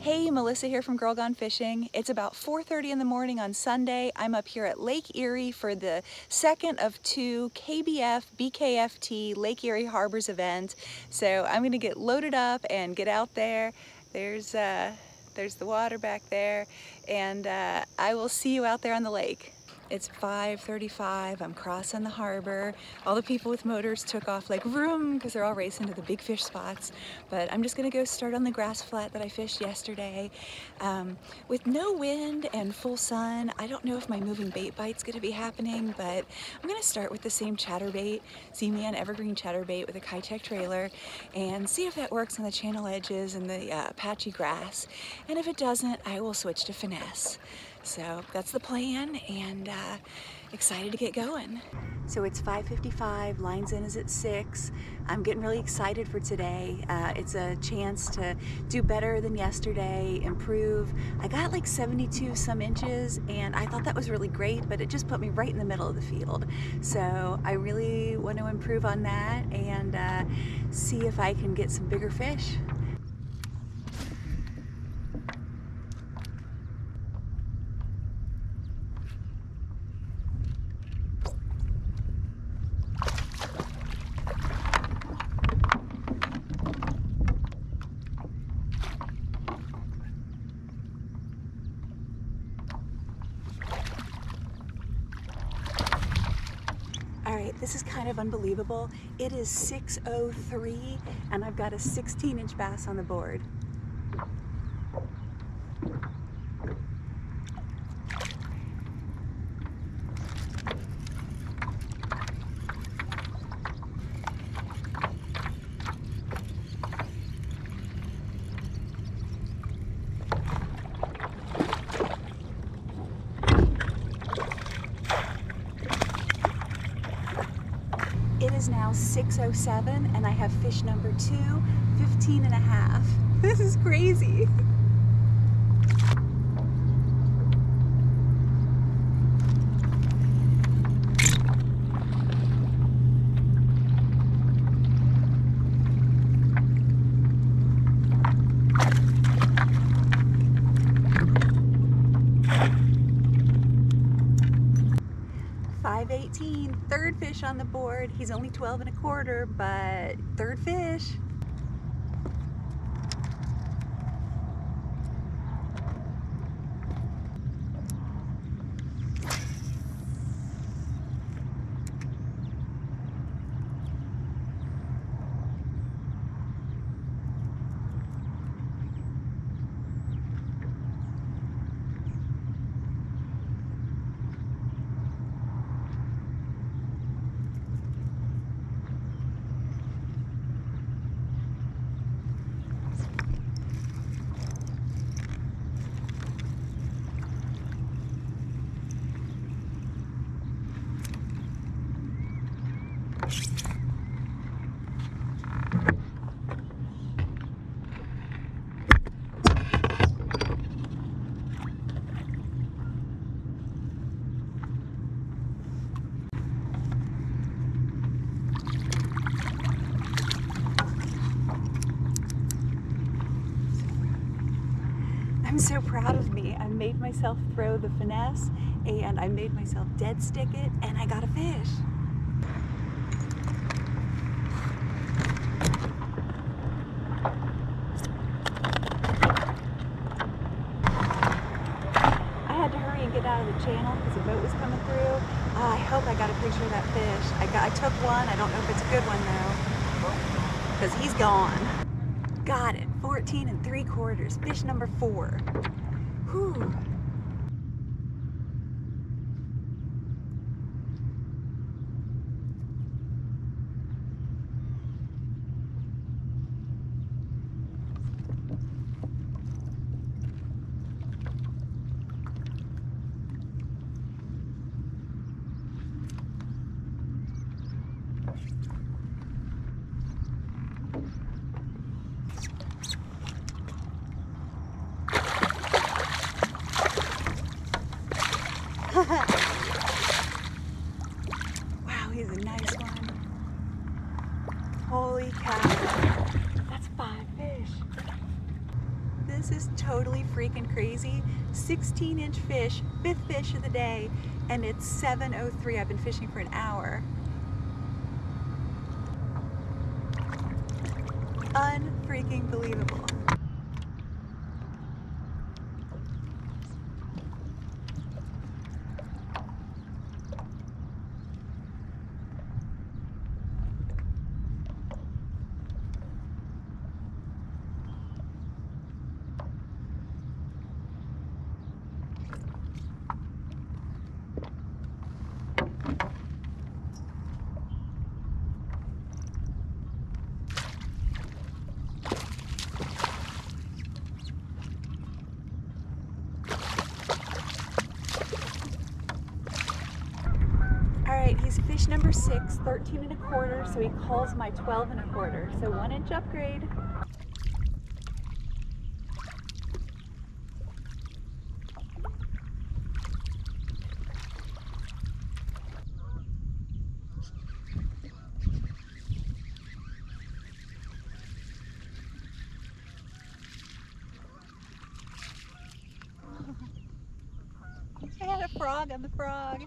Hey, Melissa here from Girl Gone Fishing. It's about 4.30 in the morning on Sunday. I'm up here at Lake Erie for the second of two KBF BKFT Lake Erie Harbors event. So I'm gonna get loaded up and get out there. There's, uh, there's the water back there and uh, I will see you out there on the lake. It's 5.35, I'm crossing the harbor. All the people with motors took off like vroom because they're all racing to the big fish spots. But I'm just gonna go start on the grass flat that I fished yesterday. Um, with no wind and full sun, I don't know if my moving bait bite's gonna be happening, but I'm gonna start with the same chatterbait, Z-Man Evergreen chatterbait with a Keitech trailer, and see if that works on the channel edges and the uh, patchy grass. And if it doesn't, I will switch to finesse. So that's the plan and uh, excited to get going. So it's 5.55, lines in is at 6. I'm getting really excited for today. Uh, it's a chance to do better than yesterday, improve. I got like 72 some inches and I thought that was really great, but it just put me right in the middle of the field. So I really want to improve on that and uh, see if I can get some bigger fish. All right, this is kind of unbelievable. It is 6.03 and I've got a 16 inch bass on the board. It is now 6.07 and I have fish number two, 15 and a half. This is crazy. Third fish on the board. He's only 12 and a quarter, but third fish. I'm so proud of me. I made myself throw the finesse and I made myself dead stick it and I got a fish. I had to hurry and get out of the channel because the boat was coming through. I hope I got a picture of that fish. I, got, I took one. I don't know if it's a good one though because he's gone. Got it. 14 and three quarters. Fish number four. Whew. wow, he's a nice one. Holy cow. That's five fish. This is totally freaking crazy. 16 inch fish, fifth fish of the day, and it's 7.03. I've been fishing for an hour. Unfreaking believable. Number six, 13 and a quarter, so he calls my 12 and a quarter. So one inch upgrade. I had a frog on the frog.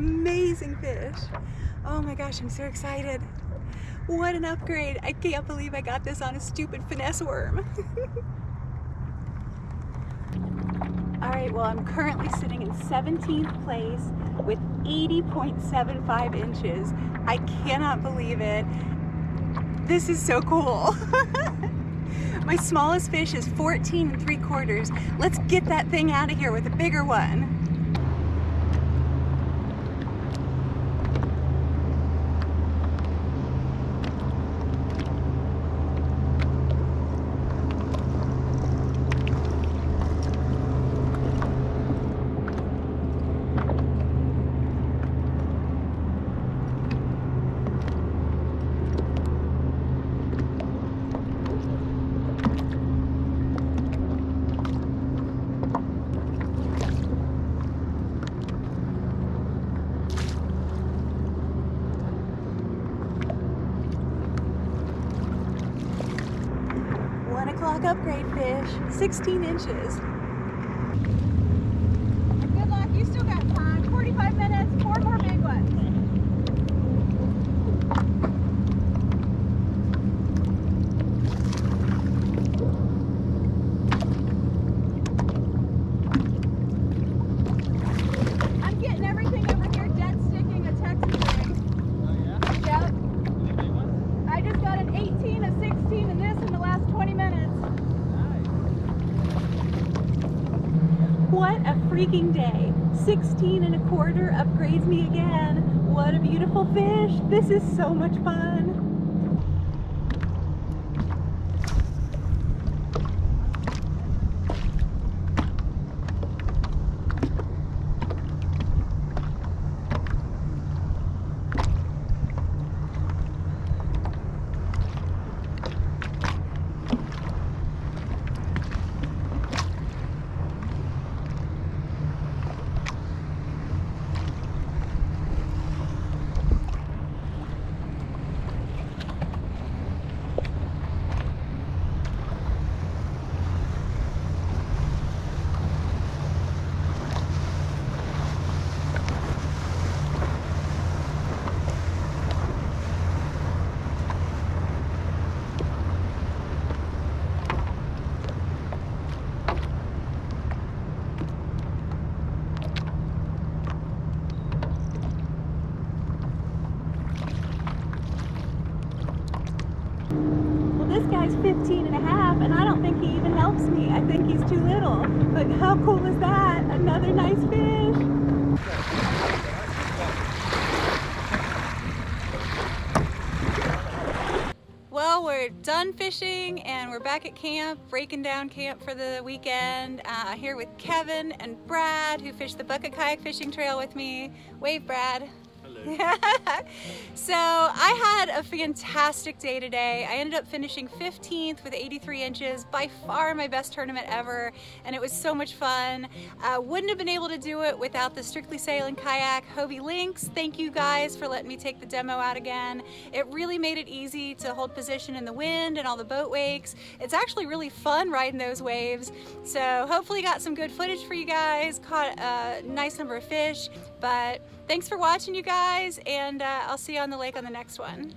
Amazing fish. Oh my gosh, I'm so excited. What an upgrade. I can't believe I got this on a stupid finesse worm. All right, well, I'm currently sitting in 17th place with 80.75 inches. I cannot believe it. This is so cool. My smallest fish is 14 and 3 quarters. Let's get that thing out of here with a bigger one. Upgrade fish, 16 inches. Freaking day. 16 and a quarter upgrades me again. What a beautiful fish. This is so much fun. 15 and a half and I don't think he even helps me. I think he's too little. But how cool is that? Another nice fish. Well, we're done fishing and we're back at camp, breaking down camp for the weekend. Uh, here with Kevin and Brad, who fished the Buckeye Kayak Fishing Trail with me. Wave, Brad. so I had a fantastic day today. I ended up finishing 15th with 83 inches, by far my best tournament ever, and it was so much fun. Uh, wouldn't have been able to do it without the Strictly Sail & Kayak Hobie Lynx. Thank you guys for letting me take the demo out again. It really made it easy to hold position in the wind and all the boat wakes. It's actually really fun riding those waves. So hopefully got some good footage for you guys, caught a nice number of fish, but thanks for watching you guys and uh, I'll see you on the lake on the next one.